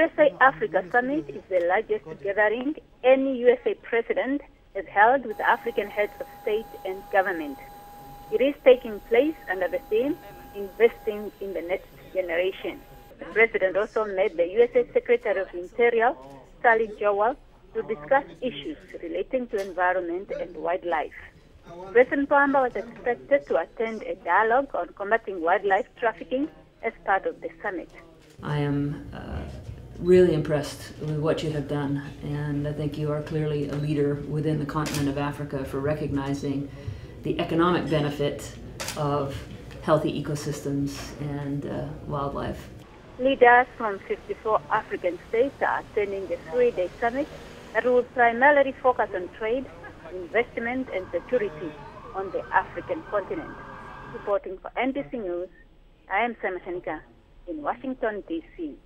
USA Africa Summit is the largest gathering any USA president has held with African heads of state and government. It is taking place under the theme Investing in the Next Generation. The president also met the USA Secretary of Interior, Sally Jewell, to discuss issues relating to environment and wildlife. President Pohamba was expected to attend a dialogue on combating wildlife trafficking as part of the summit. I am uh, really impressed with what you have done, and I think you are clearly a leader within the continent of Africa for recognizing the economic benefit of healthy ecosystems and uh, wildlife. Leaders from 54 African states are attending the three-day summit that will primarily focus on trade, investment, and security on the African continent. Reporting for NBC News, I am Sam Shanika in Washington, D.C.